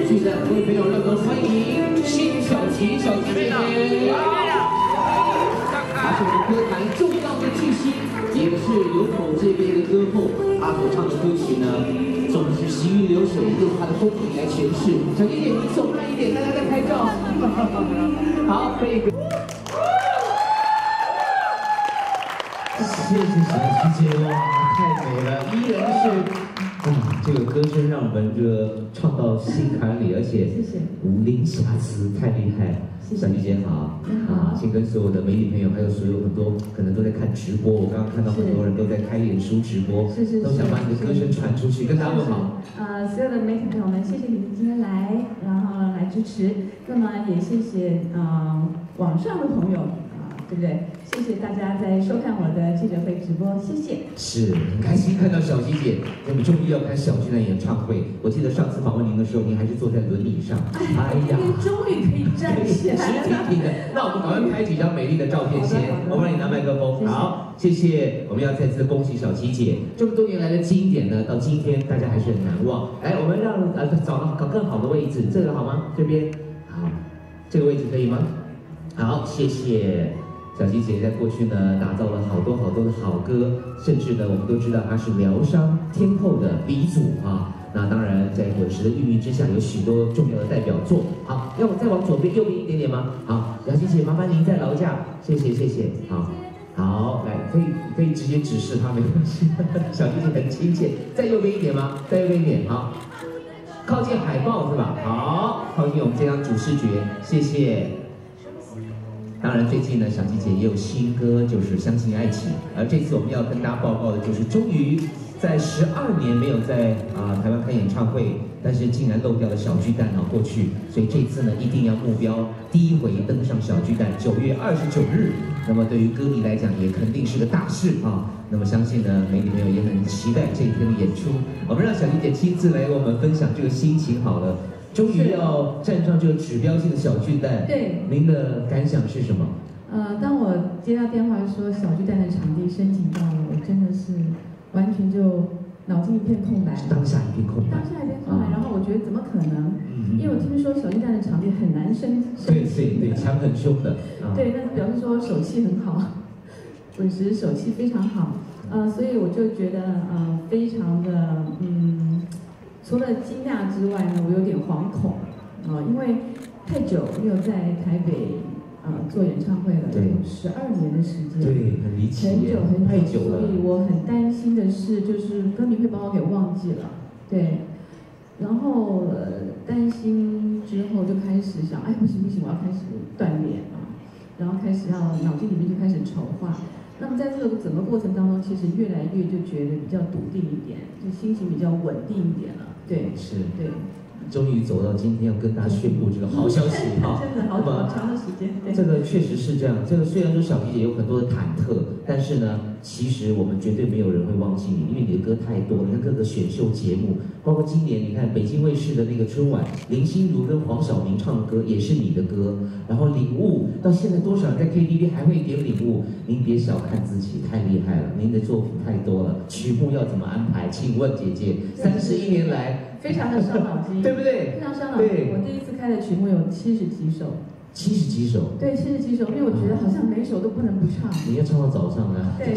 巨蛋，各位朋友热烈欢迎辛晓琪小琪姐姐。她是我们歌坛重要的巨星，也是流口这边的歌后。她所唱的歌曲呢，总是行云流水，用她的风格来诠释。小姐姐，你走慢一点，大家在拍照。好，可以。谢谢小琪姐哇，太美了，依然是，这个歌声让我们这个唱到心坎里，而且谢谢无零瑕疵，太厉害。小玉姐好，啊，先跟所有的媒体朋友，还有所有很多可能都在看直播，我刚刚看到很多人都在开脸书直播，是是是都想把你的歌声传出去，跟大家问好。呃，所有的媒体朋友们，谢谢你们今天来，然后来支持。那么也谢谢呃网上的朋友啊、对不对？谢谢大家在收看我的记者会直播，谢谢。是很开心看到小琪姐，我们终于要开小巨蛋演唱会。我记得上次访问您的时候，您还是坐在轮椅上。哎呀，终于可以站起来直挺挺的。那我们赶快拍几张美丽的照片先。我帮你拿麦克风。好，谢谢。我们要再次恭喜小琪姐，这么多年来的经典呢，到今天大家还是很难忘。来，我们让呃找到搞更好的位置，这个好吗？这边好，这个位置可以吗？好，谢谢。小琪姐在过去呢，打造了好多好多的好歌，甚至呢，我们都知道她是疗伤天后的鼻祖啊。那当然，在滚石的孕育之下，有许多重要的代表作。好，要我再往左边、右边一点点吗？好，小琪姐，麻烦您再劳驾，谢谢谢谢。好，好，来，可以可以直接指示她，没关系。小琪姐很亲切，再右边一点吗？再右边一点，好，靠近海报是吧？好，靠近我们这张主视觉，谢谢。当然，最近呢，小琪姐也有新歌，就是《相信爱情》。而这次我们要跟大家报告的就是，终于在十二年没有在啊、台湾开演唱会，但是竟然漏掉了小巨蛋啊过去，所以这次呢一定要目标第一回登上小巨蛋，九月二十九日。那么对于歌迷来讲，也肯定是个大事啊。那么相信呢，媒体朋友也很期待这一天的演出。我们让小琪姐亲自来为我们分享这个心情好了。终于要站上这个指标性的小巨蛋，对您的感想是什么？呃，当我接到电话说小巨蛋的场地申请到了，我真的是完全就脑筋一片空白。当下一片空白当。下一片空白，然后我觉得怎么可能？嗯因为我听说小巨蛋的场地很难申申对请对对，墙很凶的。啊，对，那表示说手气很好，滚石手气非常好，呃，所以我就觉得呃非常的嗯，除了惊讶之外呢，我有点惶恐啊、因为太久没有在台北呃做演唱会了，对有十二年的时间，对，很离奇耶很久很太久了。所以我很担心的是，就是歌迷会把我给忘记了，对。然后、呃、担心之后就开始想，哎，不行不行，我要开始锻炼啊，然后开始要脑筋里面就开始筹划。那么在这个整个过程当中，其实越来越就觉得比较笃定一点，就心情比较稳定一点了。对，是，对，终于走到今天，要跟大家宣布这个好消息哈。真的好长的时间。对，这个确实是这样。这个虽然说小皮姐有很多的忐忑，但是呢，其实我们绝对没有人会忘记你，因为你的歌太多。你看各个选秀节目，包括今年你看北京卫视的那个春晚，林心如跟黄晓明唱的歌也是你的歌。然后领悟到现在多少人在 KTV 还会点领悟？您别小看自己，太厉害了，您的作品太多了，曲目要怎么安排？请问姐姐，三十一年来，非常的伤脑筋，对不对非？常伤脑筋。对我第一次开的曲目有七十几首，七十几首，对，七十几首，因为我觉得好像每首都不能不唱。你要唱到早上啊。对，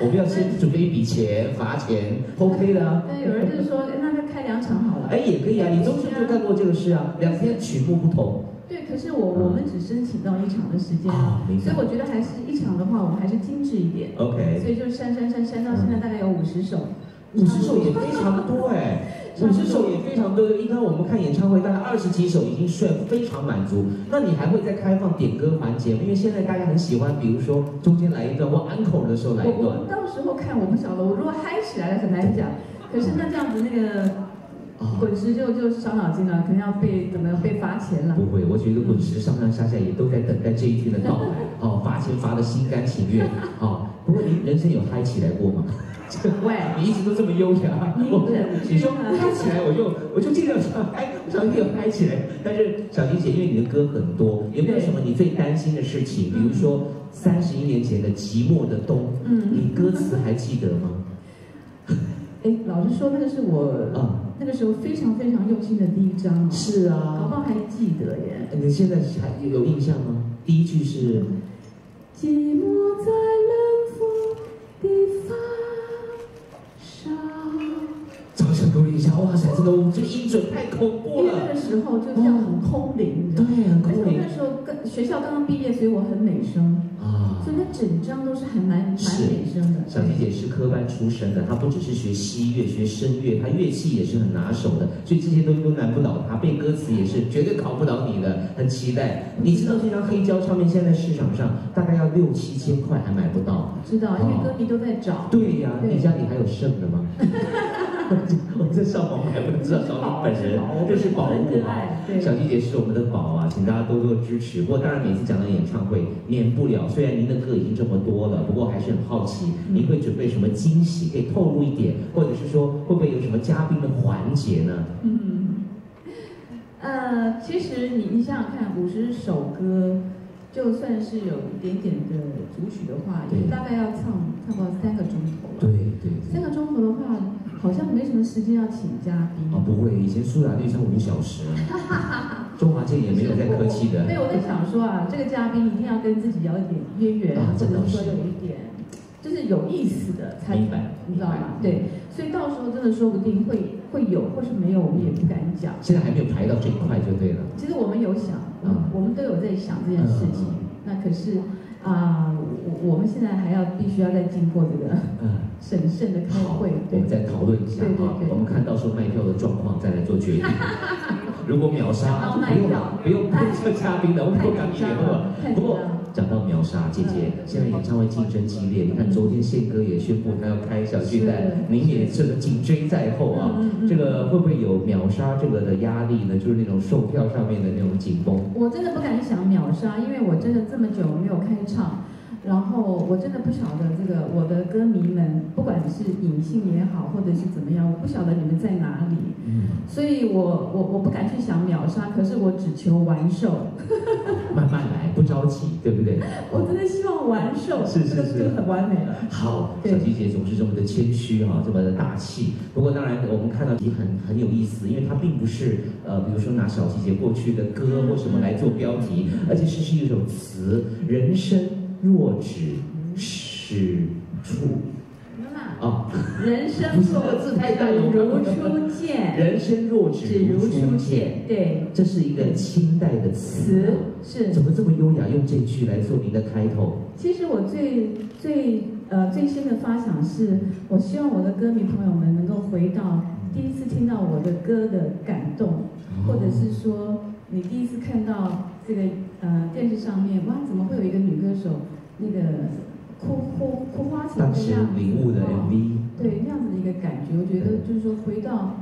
我们要先准备一笔钱，罚钱，OK 的啊。但有人就是说，哎那就开两场好了。哎，也可以啊，你终身就干过这个事啊，两天曲目不同。对，可是我我们只申请到一场的时间，啊所以我觉得还是一场的话，我们还是精致一点。OK，所以就删删删删到现在大概有五十首。五十首也非常多哎，五十首也非常多。一般我们看演唱会，大概二十几首已经算非常满足。那你还会再开放点歌环节吗？因为现在大家很喜欢，比如说中间来一段，或 uncle 的时候来一段我我。到时候看我不晓得，我如果嗨起来了很难讲。可是那这样子那个啊滚石就就伤脑筋了，可能要被怎么样被罚钱了。不会，我觉得滚石上上下下也都在等待这一天的到来。哦，罚钱罚的心甘情愿。哦，不过您人生有嗨起来过吗？喂，你一直都这么优雅，你我忍你说住啊嗨起来，我就我就尽量想嗨，我想有嗨起来。但是小婷姐，因为你的歌很多，有没有什么你最担心的事情？比如说三十一年前的《寂寞的冬》，嗯你歌词还记得吗？哎，老实说，那个是我啊那个时候非常非常用心的第一张哦，是搞啊不，好还记得耶。你现在还有印象吗？第一句是寂寞在哇塞，这个音准太恐因怖了为那，个时候就像很空灵，对，很空灵我那时候跟学校刚刚毕业，所以我很美声，啊所以那整张都是还蛮蛮美声的。小琪姐是科班出身的，她不只是学西乐、学声乐，她乐器也是很拿手的，所以这些东西都难不倒她。背歌词也是绝对考不倒你的，很期待。你知道这张黑胶唱片现在市场上大概要六七千块还买不到。知道，因为歌迷都在找。对呀、对你家里还有剩的吗？我这上网还不知道小李本人，这是宝物啊小琪姐是我们的宝啊，请大家多多支持。不过当然每次讲到演唱会，免不了，虽然您的歌已经这么多了，不过还是很好奇，您会准备什么惊喜？可以透露一点，或者是说会不会有什么嘉宾的环节呢？嗯，呃，其实你你想想看，五十首歌，就算是有一点点的主曲的话，也大概要唱差不多三个钟头了。对好像没什么时间要请嘉宾。啊，不会，以前苏打绿唱五小时，周华健也没有在客气的。对，我在想说啊，这个嘉宾一定要跟自己有一点渊源，啊或者说有一点，就是有意思的才，明白你知道吗？对，所以到时候真的说不定会会有，或是没有，我们也不敢讲。现在还没有排到这一块就对了。其实我们有想，我们、嗯我们都有在想这件事情。嗯那可是啊、我我们现在还要必须要再经过这个嗯。审慎的开好，会，我们再讨论一下啊我们看到时候卖票的状况再来做决定。如果秒杀，就不用了，不用不用做嘉宾的，我们不赶紧联络太紧张了不过讲到秒杀，姐姐嗯现在演唱会竞争激烈，你看昨天宪哥也宣布他要开小巨蛋是，您也这个紧追在后啊这个会不会有秒杀这个的压力呢？就是那种售票上面的那种紧绷。我真的不敢想秒杀，因为我真的这么久没有开唱，然后我真的不晓得这个我的歌迷们，不管是隐性也好，或者是怎么样，我不晓得你们在哪里，嗯，所以我我我不敢去想秒杀，可是我只求完售，慢慢来，不着急，对不对？我真的希望完胜，是是是这个就很完美了。好，小琪姐总是这么的谦虚哈、这么的大气。不过当然，我们看到你很很有意思，因为它并不是呃，比如说拿小琪姐过去的歌或什么来做标题，而且是是一首词：人生若只是处啊，人生不是这个字太大了我如初见，人生若只只如如初见，对，这是一个清代的词。词，是。怎么这么优雅？用这句来做您的开头。其实我最最呃最新的发想是，我希望我的歌迷朋友们能够回到第一次听到我的歌的感动，或者是说你第一次看到这个呃电视上面，哇，怎么会有一个女歌手那个哭哭哭花草当时的样子？领悟的哦 MV，对，那样子的一个感觉，我觉得就是说回到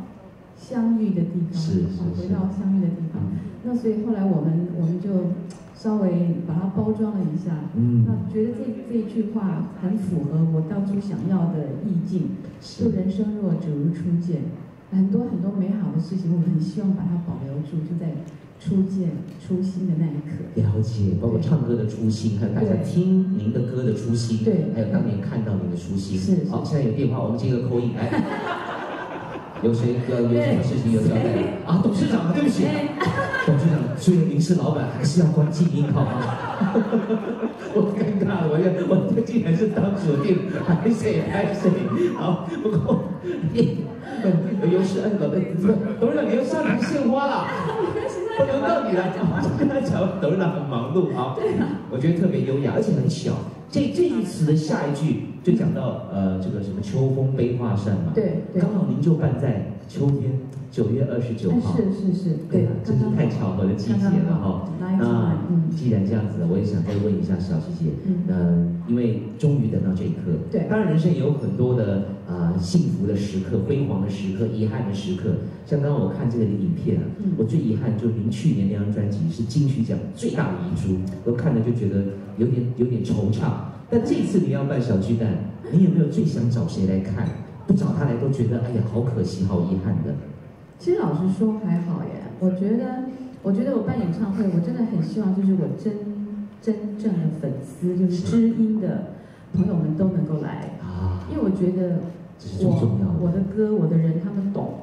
相遇的地方，是是哦是回到相遇的地方。嗯。那所以后来我们我们就稍微把它包装了一下，嗯，那觉得这这一句话很符合我当初想要的意境，就是人生若只如初见，很多很多美好的事情，我们很希望把它保留住，就在初见初心的那一刻。了解，包括唱歌的初心，还有大家听您的歌的初心，对还有当年看到您的初心。是是好，现在有电话，我们接个口音 来。有谁要有什么事情有交代谁啊？董事长，对不起，哎，董事长，虽然您是老板，还是要关静音好吗？我尴尬了，我要我这竟然是当主定，拍谁拍谁。好，不过 有事，哎，老董董事长，你又上台献花了？不轮到你了，我就跟他讲，董事长很忙碌啊。我觉得特别优雅，而且很小。这这一词的下一句就讲到呃这个什么秋风悲画扇嘛，对对刚好您就办在秋天九月二十九哎号，是是是，对啊，真是太巧合的季节了哈。那嗯既然这样子，我也想再问一下小琪姐，嗯嗯，因为终于等到这一刻，对当然人生也有很多的啊、幸福的时刻、辉煌的时刻、遗憾的时刻。像刚刚我看这个影片啊，嗯我最遗憾就是您去年那张专辑是金曲奖最大的遗珠，我看了就觉得有点有点惆怅。但这次你要办小巨蛋，你有没有最想找谁来看？不找他来都觉得哎呀好可惜、好遗憾的。其实老实说还好耶，我觉得，我觉得我办演唱会，我真的很希望就是我真真正的粉丝，就是知音的朋友们都能够来，啊，因为我觉得这是最我重要的。我的歌歌，我的人他们懂，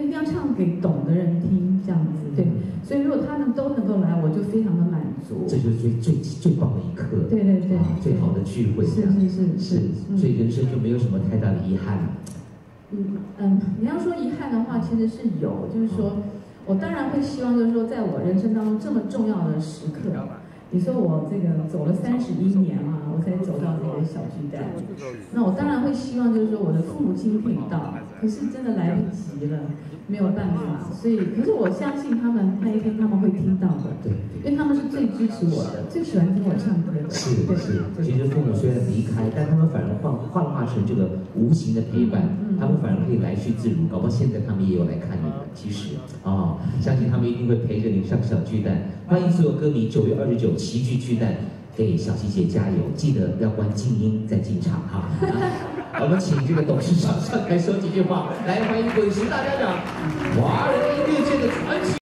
对，一定要唱给懂的人听，这样子，对。所以如果他们都能够来，我就非常的满足。这就是最最最棒的一刻。对对对，最好的聚会。是是是是，所以人生就没有什么太大的遗憾。嗯嗯，你要说遗憾的话，其实是有，就是说我当然会希望，就是说在我人生当中这么重要的时刻。你说我这个走了三十一年啊，我才走到这个小巨蛋。那我当然会希望，就是说我的父母亲可以到，可是真的来不及了，没有办法。所以，可是我相信他们那一天他们会听到的，对，因为他们是最支持我的，最喜欢听我唱歌的。是是，其实父母虽然离开，但他们反而幻幻化成这个无形的陪伴，他们反而可以来去自如。搞不好现在他们也有来看你的，其实啊，相信他们一定会陪着你上小巨蛋。欢迎所有歌迷，九月二十九齐聚巨蛋，给小希姐加油记得要关静音再进场哈。我们请这个董事长上台说几句话来欢迎滚石大家长华人音乐界的传奇。